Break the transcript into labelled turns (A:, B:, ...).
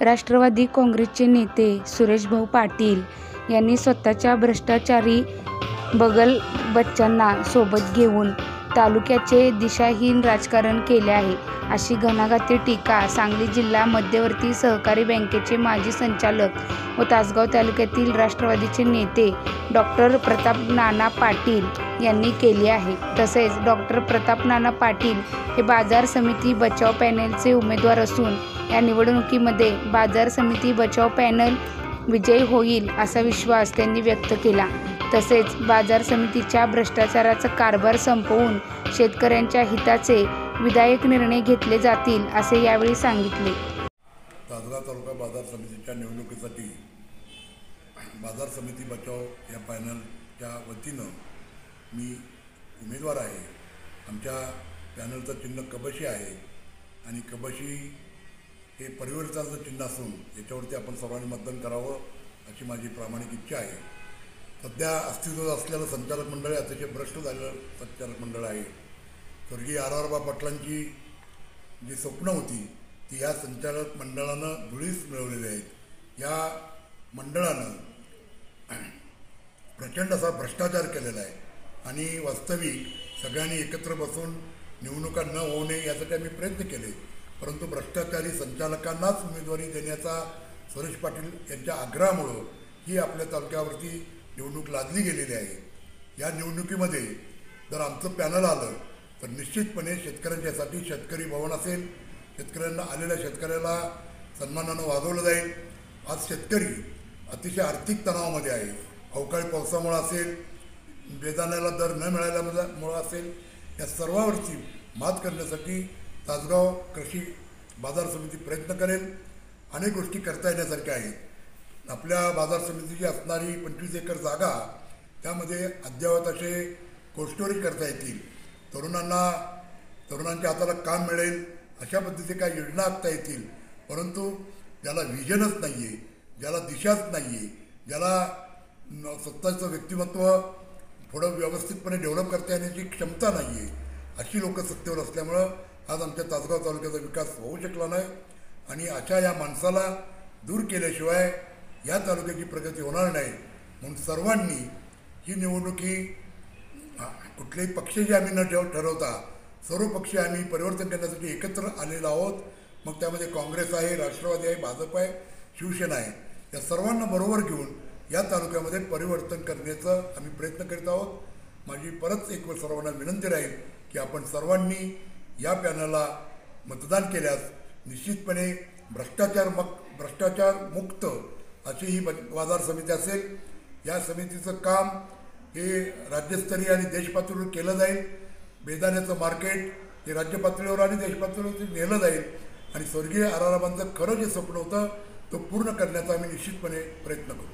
A: राष्ट्रवादी काँग्रेसचे नेते सुरेशभाऊ पाटील यांनी स्वतःच्या भ्रष्टाचारी बगल बच्चांना सोबत घेऊन तालुक्याचे दिशाहीन राजकारण केले आहे. अशी घणाघाती टीका सांगली जिल्हा मध्यवर्ती सहकारी बँकेचे माजी संचालक व तासगाव तालुक्यातील राष्ट्रवादीचे नेते डॉक्टर प्रताप नाना पाटील यांनी केली आहे. तसेच डॉक्टर प्रताप नाना पाटील हे बाजार समिती बचाव पॅनेलचे उमेदवार असून या निवडणुकीमध्ये बाजार समिती बचाव पॅनल विजयी होईल असा विश्वास त्यांनी व्यक्त केला. तसेच बाजार समितीच्या भ्रष्टाचाराचा कारभार संपवून शेतकऱ्यांच्या हिताचे विधायक निर्णय घेतले जातील असे यावेळी सांगितले.
B: दादरा तालुका बाजार समितीच्या निवडणुकीसाठी बाजार समिती बचाव या पॅनलच्या वतीनं मी उमेदवार आहे. आमच्या पॅनलचं चिन्ह कबशी आहे आणि कबशी हे परिवर्तनाचं चिन्ह असून याच्यावरती आपण सर्वांनी मतदान करावं अशी माझी प्रामाणिक इच्छा आहे. सध्या अस्तित्वात असलेलं संचालक मंडळ हे अतिशय भ्रष्ट झालेलं संचालक मंडळ आहे. स्वर्गीय आर आर बा पाटलांची जी स्वप्न होती ती या संचालक मंडळानं धुळीस मिळवलेली आहेत. या मंडळानं प्रचंड असा भ्रष्टाचार केलेला आहे. आणि वास्तविक सगळ्यांनी एकत्र बसून निवडणुका न होऊ नये यासाठी आम्ही प्रयत्न केले. परंतु भ्रष्टाचारी संचालकांनाच उमेदवारी देण्याचा सुरेश पाटील यांच्या आग्रहामुळं ही आपल्या तालुक्यावरती निवडणूक लादली गेलेली आहे. या निवडणुकीमध्ये जर आमचं पॅनल आलं तर निश्चितपणे शेतकऱ्यांच्यासाठी शेतकरी भवन असेल. शेतकऱ्यांना आलेल्या शेतकऱ्याला सन्मानानं वागवलं जाईल. आज शेतकरी अतिशय आर्थिक तणावामध्ये आहे. अवकाळी पावसामुळं असेल बेदाण्याला दर न मिळाल्यामुळं असेल या सर्वावरची मात करण्यासाठी तासगाव कृषी बाजार समिती प्रयत्न करेल. अनेक गोष्टी करता येण्यासारख्या आहेत. आपल्या बाजार समितीची असणारी पंचवीस एकर जागा त्यामध्ये अद्ययावत असे कोल्ड करता येतील. तरुणांना तरुणांच्या हाताला काम मिळेल अशा पद्धतीचे काही योजना आखता येतील. परंतु ज्याला व्हिजनच नाही आहे ज्याला दिशाच नाही आहे ज्याला स्वतःचं व्यक्तिमत्व थोडं व्यवस्थितपणे डेव्हलप करता येण्याची क्षमता नाही आहे अशी लोक सत्तेवर असल्यामुळं आज आमच्या तासगाव तालुक्याचा विकास होऊ शकला नाही. आणि अशा या माणसाला दूर केल्याशिवाय या तालुक्याची प्रगती होणार नाही. म्हणून सर्वांनी ही निवडणुकी कुठलेही कुठलेही जे आम्ही न ठेव ठरवता सर्व पक्ष आम्ही परिवर्तन करण्यासाठी एकत्र आलेलो आहोत. मग त्यामध्ये काँग्रेस आहे राष्ट्रवादी आहे भाजप आहे शिवसेना आहे. या सर्वांना बरोबर घेऊन या तालुक्यामध्ये परिवर्तन करण्याचा आम्ही प्रयत्न करीत आहोत. माझी परत एक वेळ सर्वांना विनंती राहील की आपण सर्वांनी या पॅनलला मतदान केल्यास निश्चितपणे भ्रष्टाचार मक भ्रष्टाचार मुक्त अशी ही बाजार समिती असेल या समितीचं काम हे राज्यस्तरीय आणि देशपातळीवर केलं जाईल. बेदाण्याचं मार्केट हे राज्य पातळीवर आणि देशपातळीवर नेलं जाईल. आणि स्वर्गीय आराराबांचं खरं जे स्वप्न होतं तो पूर्ण करण्याचा आम्ही निश्चितपणे प्रयत्न करू.